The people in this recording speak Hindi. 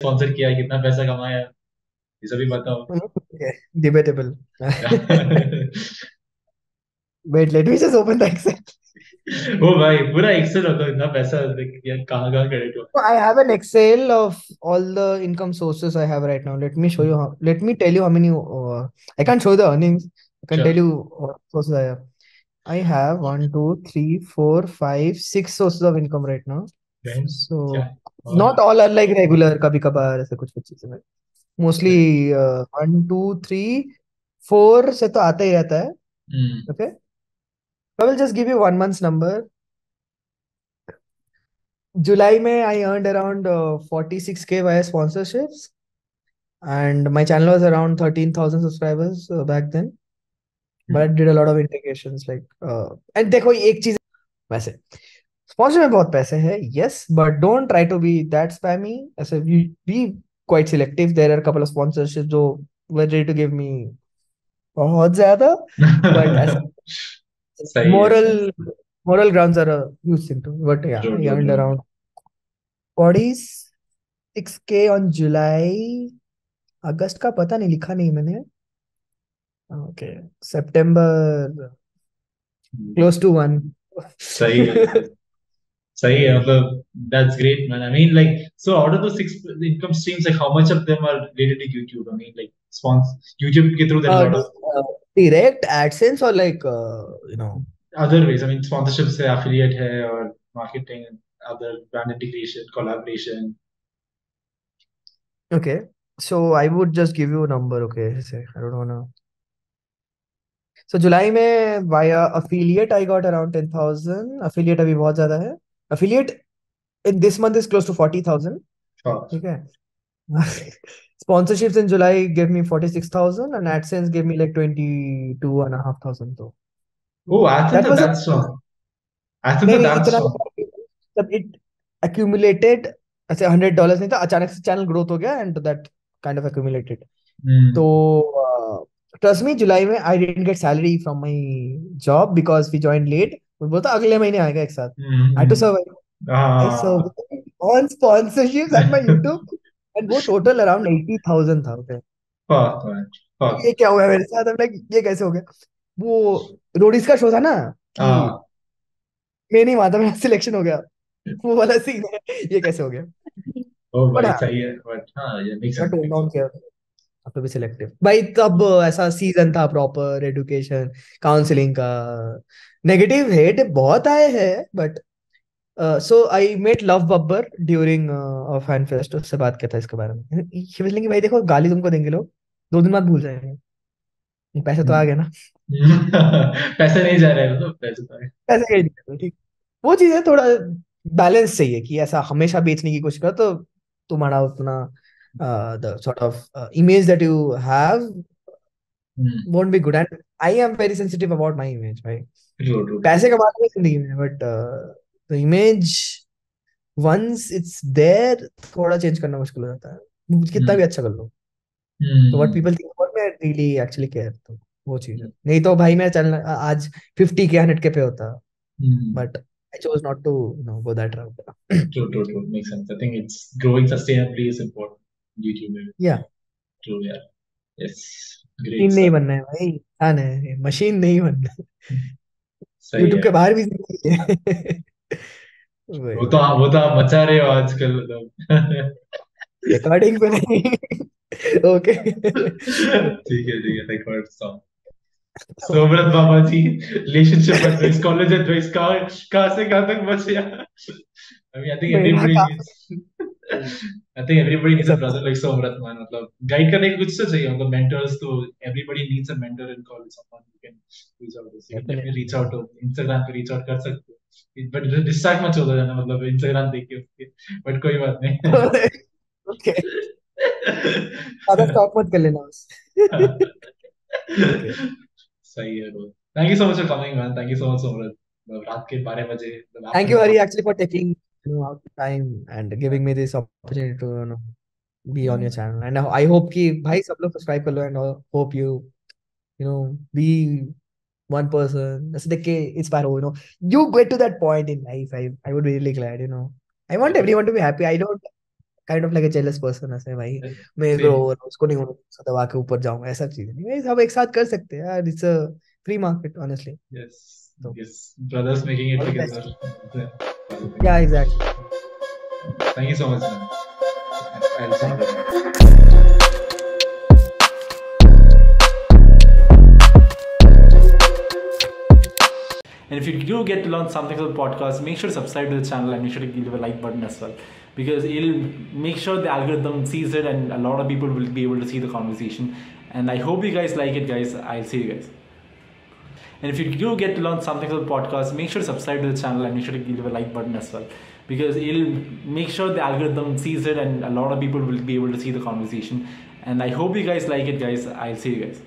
स्पॉन्सर किया कितना पैसा कमाया ये सभी बताओ debatable wait let me just open the excel ओ भाई पूरा एक्सेल होता इतना पैसा यार कहाँ कहाँ क्रेडिट हुआ I have an Excel of all the income sources I have right now. Let me show you how. Let me tell you how many. Uh, I can't show the earnings. I can Sure. tell you what sources I have. I have one, two, three, four, five, six sources of income right now. Then So क्या not all are like regular कभी कभार ऐसे कुछ कुछ चीज़ें mostly one two three four से तो आता ही रहता है। Okay I will just give you one month's number जुलाई में I earn around forty six K by sponsorship and my channel was around thirteen thousand subscribers back then but did a off integration like and देखो एक चीज़ वैसे स्पॉन्सर में बहुत पैसे हैं yes but don't try to be that spammy as a we be quite selective there are couple of sponsorship जो were ready to give me बहुत ज़्यादा but moral moral grounds are a huge thing to but yeah young around bodies on July अगस्त का पता नहीं लिखा नहीं मैंने। ओके सितंबर क्लोज टू 1 सही सही है मतलब that's great man I mean like so out of the six income streams like how much of them are related to YouTube I mean like sponsor YouTube के through there a lot of uh, direct AdSense or like uh, you know other ways I mean sponsorships है affiliate है और marketing and other brand integration collaboration okay so I would just give you a number okay I don't wanna so जुलाई में via affiliate I got around 10,000 affiliate अभी बहुत ज़्यादा है affiliate in this month is close to 40,000 हाँ ठीक है sponsorships in July gave me 46,000 and AdSense gave me like 22 and a half thousand though oh I think that was that's strong I think नहीं that नहीं that's strong तब इट accumulated ऐसे हंड्रेड डॉलर्स नहीं था अचानक से चैनल ग्रोथ हो गया and that kind of accumulated Hmm. तो ट्रस्ट मी जुलाई में I didn't get salary from my job because we joined late वो बोलता अगले महीने आएगा एक साथ. I to. Survive I survive on sponsorships at my YouTube and वो टोटल अराउंड 80000 था ओके fuck ये क्या हुआ मेरे साथ? I'm like ये कैसे हो गया? वो रोडीज का शो था ना ah मैं नहीं मानता मेरा सिलेक्शन हो गया। वो वाला सीन है। ये कैसे हो गया? Oh बट भाई हाँ सही है but हाँ ये makes but to be selective भाई तब ऐसा सीज़न था प्रॉपर एजुकेशन काउंसलिंग का। नेगेटिव हेट बहुत आए हैं but so I met Love Babbar during fan fest उससे बात किया था इसके बारे में। ही वाज लाइक भाई देखो गाली तुमको देंगे लोग दो दिन बाद भूल जाएँगे। पैसे तो आ गए ना। पैसे नहीं जा रहे हैं तो पैसे तो पैसे कहीं नहीं गए, ठीक। वो चीज़ें थोड़ा बैलेंस चाहिए कि ऐसा हमेशा बेचने की कोशिश करो तो तुम्हारा उतना the sort of image that you have Hmm. won't be good and I am very sensitive about my image भाई True, true. पैसे कमाने में ज़िंदगी में but the image once it's there थोड़ा चेंज करना मुश्किल हो जाता है कितना भी अच्छा कर लो. तो what people think about me I really actually care तो वो चीज़ है नहीं तो भाई मैं चलना आज 50 के 100 के पे होता. But I chose not to you know go that route True, true, true. Makes sense. I think it's growing sustainably is important. YouTube. या True, yeah. Yes. Great machine नहीं बनना है भाई। इंसान है मशीन नहीं बनना। है सही यूट्यूब के बाहर भी है। वो तो वो तो आप मचा रहे हो आजकल तो रिकॉर्डिंग पे नहीं। ओके ठीक है ठीक है record song Somrat Baba ji relationship advice college advice कहाँ कहाँ से कहाँ तक बच? गया I mean, I think मेरा I think everybody needs a brother like Somrat man मतलब गाइड करने के कुछ तो चाहिए मतलब mentors तो everybody needs a mentor in college someone who can reach out to you can definitely reach out to Instagram पे reach out कर सकते हो but distract मत हो जाना मतलब Instagram देख के उसके but कोई बात नहीं ओके ज़्यादा स्टॉप मत कर लेना बस सही है bro thank you so much for coming man thank you so much Somrat रात के 12 बजे मतलब afternoon Hari, actually, for taking you know, out the time and giving me this opportunity to you know, be on your channel. And I hope कि भाई सब लोग subscribe कर लो and I hope you you know be one person ऐसे देख के inspire हो you know you get to that point in life I I would be really glad you know I want everyone to be happy I don't kind of like a jealous person ऐसे भाई मैं Same. और उसको नहीं होना दबा के ऊपर जाऊंगा ऐसा चीज नहीं भाई सब एक साथ कर सकते हैं यार it's a free market honestly Yes. So- Yes. Brothers making it yeah, exactly. Thank you so much. Man. I'll. And if you do get to learn something from the podcast, make sure to subscribe to the channel and make sure to give a like button as well. Because it'll make sure the algorithm sees it and a lot of people will be able to see the conversation. And I hope you guys like it, guys. I'll see you guys. And if you do get to learn something from the podcast, make sure to subscribe to the channel and make sure to give a like button as well. Because it'll make sure the algorithm sees it and a lot of people will be able to see the conversation. And I hope you guys like it, guys. I'll see you guys.